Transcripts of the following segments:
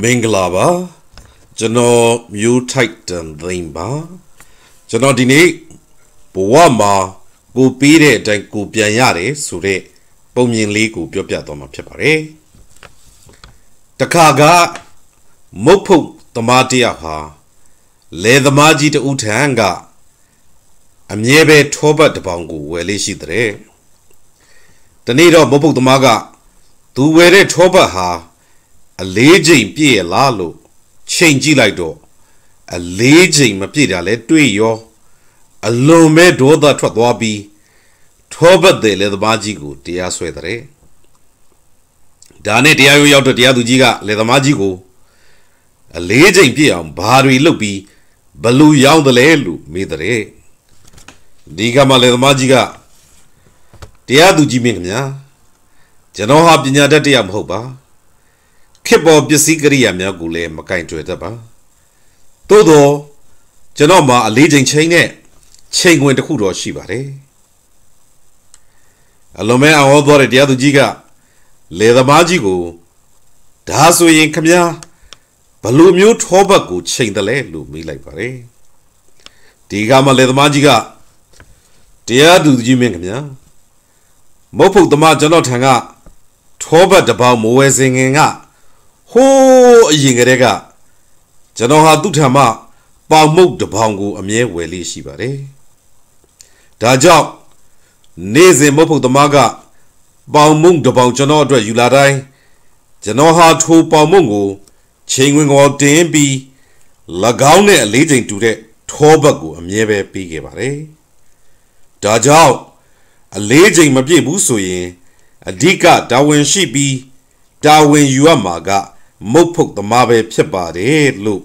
မင်္ဂလာပါကျွန်တော်မျိုးထိုက်တန်သိမ့်ပါကျွန်တော်ဒီနေ့ဘဝမှာကိုပေးတဲ့အတိုင်းကိုပြန်ရတယ်ဆိုတဲ့ပုံမြင်လေးကိုပြောပြသွားမှာဖြစ်ပါတယ်တခါကမုတ်ဖုတ်သမားတယောက်ဟာလေသမားကြီးတဦးထံကအမြဲပဲထောပတ်တပောင်ကိုဝယ်လေးရှိတဲ့တနေ့တော့မုတ်ဖုတ်သမားကသူဝယ်တဲ့ထောပတ်ဟာ အလေးချိန်ပြည့်ရလားလို့ချိန်ကြည့်လိုက်တော့အလေးချိန်မပြည့်တာလဲတွေ့ရောအလွန်ပဲဒေါသထွက်သွားပြီးထောပတ်တယ်လေသမားကြီးကိုတရားဆွဲတဲ့ဒါနဲ့တရားရုံးရောက်တဲ့တရားသူကြီးကလေသမားကြီးကိုအလေးချိန်ပြည့်အောင်ဘာတွေလုပ်ပြီးဘလူရောင်းတယ်လဲလို့မေးတဲ့ဒီကမှလေသမားကြီးကတရားသူကြီးမင်းခင်ဗျာကျွန်တော်ဟာပညာတတ်တရားမဟုတ်ပါ ခေတ်ပေါ်ပစ္စည်းကရိယာများကိုလည်းမကင်ကြွယ်တတ်ပါသို့တော့ကျွန်တော်မှာအလေးချိန်ချိန်နဲ့ချိန်ခွင်တစ်ခုတော့ရှိပါတယ်အလုံးမဲအောင်ဟောသွားတဲ့တရားသူကြီးကလေသမားကြီးကိုဒါဆိုရင်ခမညာဘလူမျိုးထောဘတ်ကိုချိန်တယ်လဲလို့မေးလိုက်ပါတယ်ဒီကမှလေသမားကြီးကတရားသူကြီးမင်းခမညာမုတ်ဖုတ်သမားကျွန်တော်ထံကထောဘတ်တပေါင်းမဝဲစင်ငင်က ဟိုးအရင်ကတည်းကကျွန်တော်ဟာသူ့ထံမှပေါင်မုတ်တပေါင်ကို အမြဲဝယ်လေးရှိပါတယ်။ဒါကြောင့်နေ့စဉ်မုတ်ဖုတ်သမားကပေါင်မုတ်တပေါင်ကျွန်တော်အတွက်ယူလာတိုင်းကျွန်တော်ဟာထိုပေါင်မုတ်ကိုချိန်ဝင်ကောတင်းပြီး၎င်းနဲ့အလေးချိန်တူတဲ့ထောဘက်ကိုအမြဲပဲပြီးခဲ့ပါတယ်။ဒါကြောင့်အလေးချိန်မပြည့်ဘူးဆိုရင်အဓိကတာဝန်ရှိပြီးတာဝန်ယူရမှာက မုတ်ဖုတ်သမားပဲဖြစ်ပါတယ်လို့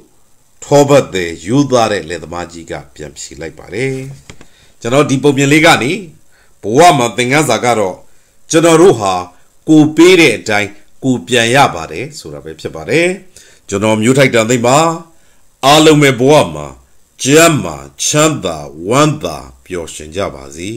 ထောဘတ်တဲ့ယူသားတဲ့လက်သမားကြီးကပြန်ဖြေလိုက်ပါတယ်ကျွန်တော်ဒီပုံပြင်လေးကနေဘဝမှာသင်ခန်းစာကတော့ကျွန်တော်တို့ဟာကိုပေးတဲ့အတိုင်းကိုပြန်ရပါတယ်ဆိုတာပဲဖြစ်ပါတယ်ကျွန်တော်မျိုးထိုက်တန်သိမ့်ပါအားလုံးပဲဘဝမှာကျမ်းမာချမ်းသာဝမ်းသာပျော်ရွှင်ကြပါစေ